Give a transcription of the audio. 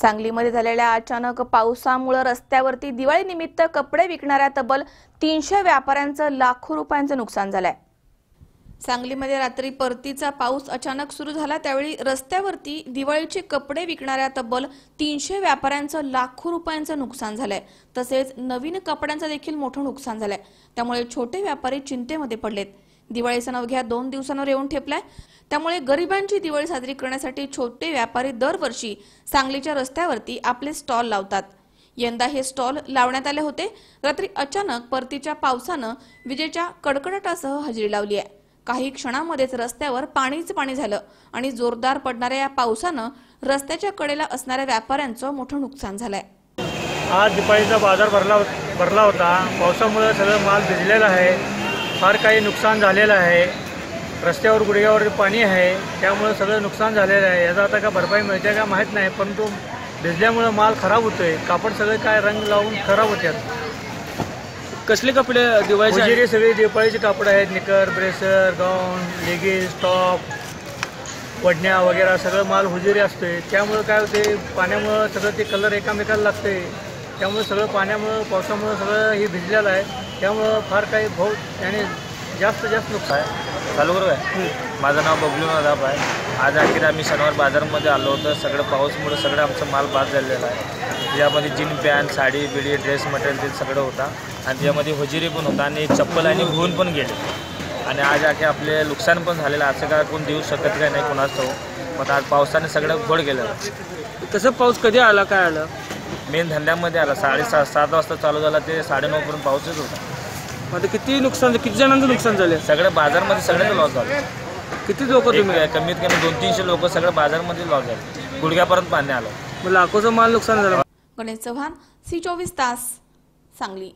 सांगलीमध्ये झालेल्या अचानक पावसामुळे रस्त्यावरती दिवाळीनिमित्त कपडे विकणाऱ्या तब्बल तीनशे व्यापाऱ्यांचं लाखो रुपयांचं नुकसान झालंय. सांगलीमध्ये रात्री परतीचा पाऊस अचानक सुरू झाला त्यावेळी रस्त्यावरती दिवाळीचे कपडे विकणाऱ्या तब्बल तीनशे व्यापाऱ्यांचं लाखो रुपयांचं नुकसान झालंय. तसेच नवीन कपड्यांचं देखील मोठं नुकसान झालंय. त्यामुळे छोटे व्यापारी चिंतेमध्ये पडलेत. दिवाळी सण अवघ्या दोन दिवसांवर येऊन ठेपलाय. त्यामुळे गरिबांची दिवाळी साजरी करण्यासाठी छोटे व्यापारी दरवर्षी सांगलीच्या रस्त्यावरती आपले स्टॉल लावतात. यंदा हे स्टॉल लावण्यात आले होते. रात्री अचानक परतीच्या पावसानं विजेच्या कडकडाटासह हजेरी लावली आहे. काही क्षणामध्येच रस्त्यावर पाणीच पाणी झालं आणि जोरदार पडणाऱ्या या पावसानं रस्त्याच्या कडेला असणाऱ्या व्यापाऱ्यांचं मोठं नुकसान झालंय. आज दिपाळीचा बाजार भरला भरला होता. पावसामुळे सगळं माल भिजलेला आहे. फार काही नुकसान झालेलं आहे. रस्त्यावर गुडघ्यावर पाणी आहे त्यामुळं सगळं नुकसान झालेलं आहे. याचा आता का भरपाई मिळते का माहीत नाही परंतु भिजल्यामुळं माल खराब होतोय. कापड सगळे काय रंग लावून खराब होतात कसले कपडे दिवाळीचे सगळी दिपाळीचे कापड आहेत. Knicker pressure gown leggings top वडण्या वगैरे सगळं माल हुजेरी असतोय. त्यामुळं काय होते पाण्यामुळं सगळं ते कलर एकामेकाला लागते त्यामुळे सगळं पाण्यामुळं पावसामुळं सगळं हे भिजलेलं आहे. त्यामुळं फार काही बहुत याने जास्त जास्त नुकसान आहे. चालू करू काय माझं नाव बबलू नदाब आहे. आज अखेर आम्ही शनिवार बाजारमध्ये आलो होतो. सगळं पाऊसमुळे सगळं आमचं माल बाद झालेला आहे. यामध्ये jean pant sari bidi dress material ते सगळं होता. आणि त्यामध्ये हुजिरी पण होता आणि चप्पल आणि धुवून पण गेले. आणि आज अखे आपले नुकसान पण झालेलं आहे. असं काय कोण देऊ शकत काय नाही कोणाचं. मग आज पावसाने सगळं घोड गेलं कसं पाऊस कधी आला काय आलं? मेन धंद्यामध्ये आला. साडेसात सात वाजता चालू झाला ते साडेनऊपर्यंत पाऊसच होता. मग आता किती नुकसान किती जणांचं नुकसान झाले सगळं बाजारमध्ये सगळ्यांचं लॉस झालं. किती लोक तुम्ही? एक- कमीत कमी दोन तीनशे लोक सगळं बाजारमध्ये लॉस झाले. गुडघ्यापर्यंत पाणी आलं. मग लाखोचं माल नुकसान झालं. गणेश चव्हाण सी चोवीस तास सांगली.